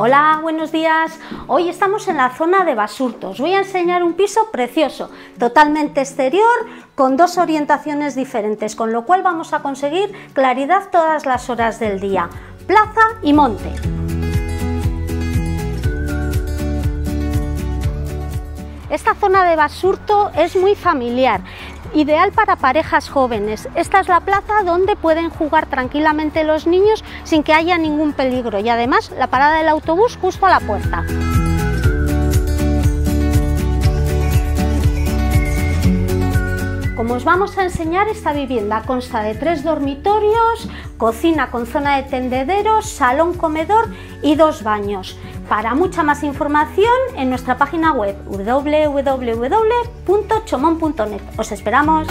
Hola, buenos días. Hoy estamos en la zona de Basurto. Os voy a enseñar un piso precioso, totalmente exterior, con dos orientaciones diferentes, con lo cual vamos a conseguir claridad todas las horas del día. Plaza y monte. Esta zona de Basurto es muy familiar, ideal para parejas jóvenes. Esta es la plaza donde pueden jugar tranquilamente los niños sin que haya ningún peligro y además la parada del autobús justo a la puerta. Como os vamos a enseñar, esta vivienda consta de tres dormitorios, cocina con zona de tendederos, salón comedor y dos baños. Para mucha más información en nuestra página web www.chomon.net. Os esperamos.